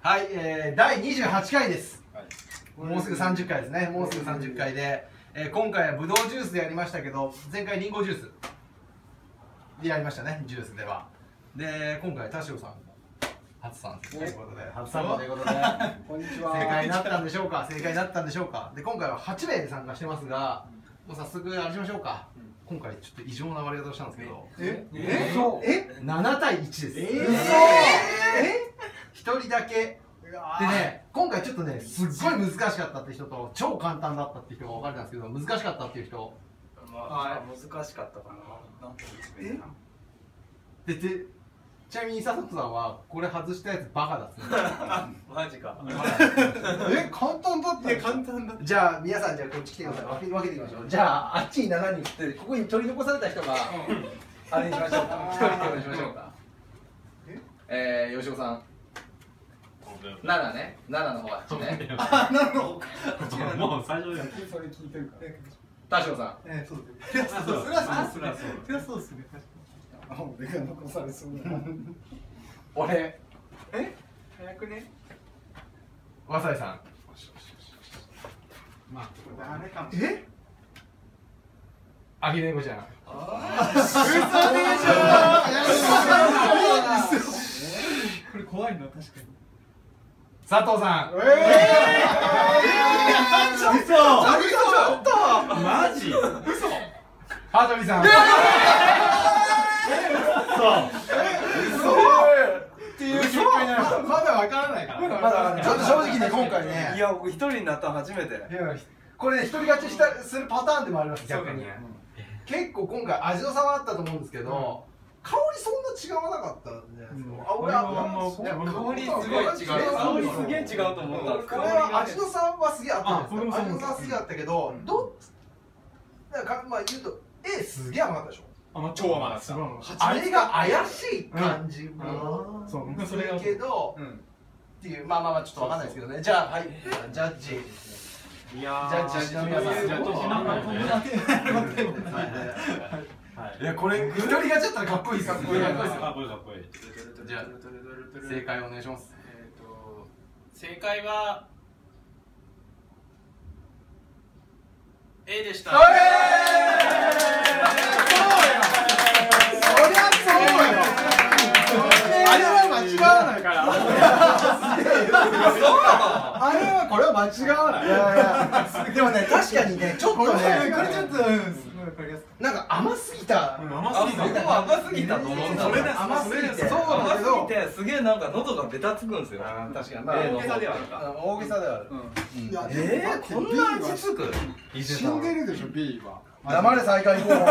はい、えー、第28回です、もうすぐ30回ですね。もうすぐ30回で、えー、今回はぶどうジュースでやりましたけど前回りんごジュース。でやりましたねジュースでは。で今回田代さん初参戦ということで。初参加ということで。こんにち正解になったんでしょうか？正解になったんでしょうか？で今回は8名で参加してますがもう早速あれしましょうか、今回ちょっと異常な割り方をしたんですけど。え？え？嘘。え？7対1です。ええ一人だけ。でね今回ちょっとねすっごい難しかったって人と超簡単だったって人が分かれたんですけど難しかったっていう人。まあ、難しかったかな。なんて言うんでででちなみに佐藤さんはこれ外したやつバカだっつってマジか。え？簡単だった簡単だ。じゃあ皆さんじゃあこっち来てください。分け分けていきましょう。じゃああっちに7人来てここに取り残された人があれにしましょうか。一人ってことにしましょうか。えー、吉尾さん7ね。7の方あっちねもう最初でそれ聞いてるから。田代さん。えそうです。それはそう。ですそれはそうですね。確かに。あ俺が残されそうだな俺？早くね。和西さん。まあダメかも。え？あきねこちゃん。これ怖いな確かに佐藤さん。マジ羽鳥さんっていう結果になりましたまだわからないからまだわかんないちょっと正直ね今回ねいや、僕一人になったの初めて。いやこれね一人勝ちしたするパター。ンでもあります逆に結構今回味の差はあったと思うんですけど、香りそんな違わな俺はあんま香りすごい違う。香りすげえ違うと思った。これは味の差はすげえあったんです味の差はすげえあったけど、どっだからまあ言うと A すげえ甘かったでしょあの超甘かった。あれが怪しい感じもすそれがるけど、うん。っていうまあまあまあちょっとわかんないですけどね。じゃあはいジャッジ。いやジャッジの皆さんジャッジしながらねはいいやこれ一人勝ちだったらかっこいいですかっこいい。かっこいいかっこいいじゃあ正解お願いします。えーと正解は A でした。そりゃそうよ。あれは間違わない。からあれはこれは間違わない。でもね確かにねちょっとね。これちょっとわかりやすなんか甘すぎた。あ、そこ甘すぎたと思った。それだ甘すぎてそそう甘すぎて、すげえなんか喉がベタつくんですよ。あー確かに。まあ大大げさではあるか。大げさではある。いやえー、こんな味つく？死んでるでしょ B は。黙れ再開行こう。こ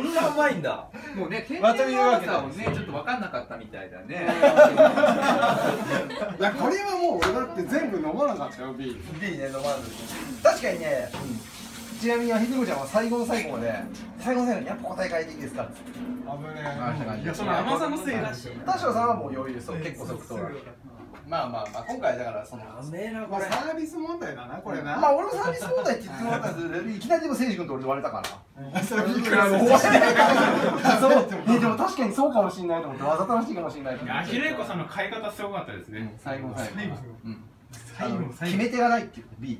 んなうまいんだ。もうね、天まあというわけでさをね、ちょっと分かんなかったみたいだね。いやこれはもう俺だって全部飲まなかったよ B B ね飲まず確かにね、ちなみにひでこちゃんは最後の最後まで最後の最後にやっぱ答え変えていいですか？って危ねいやその甘さのせいだし田代さんはもう余裕そう結構即答だまあまあまあ今回だからそのめえな、これ。サービス問題だなこれな。まあ俺もサービス問題って言ってもらったんですけどいきなりでも誠司君と俺で割れたから。それ B からもそう。ねでも確かにそうかもしれないと思ってわざとらしいかもしれないと思って。アヒレイコさんの買い方すごかったですね。最後の最後。最後決め手がないっていう。B はい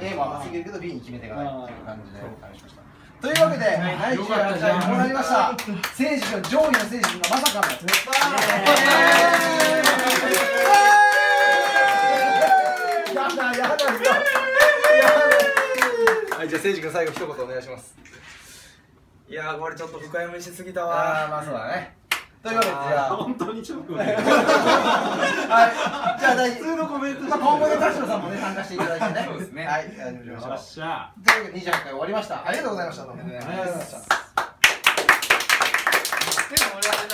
A も甘すぎるけど B に決め手がないっていう感じで話しましたというわけで、はい、よかった98回こうなりました。誠司君、上位の誠司君がまさかの。やだ、やだ、はい、じゃあ誠司君最後一言お願いします。いやー、これちょっと深読みしすぎたあわあ、まあそうだね。というわけで、じゃあ、本当に直後ではい、じゃあ大普通のコメントまあ今後で田代さんもね参加していただいてね。そうですねはい、やりましょうよっ。しゃというわけで28回終わりました。ありがとうございました。どうもありがとうございました。でも俺あれだ。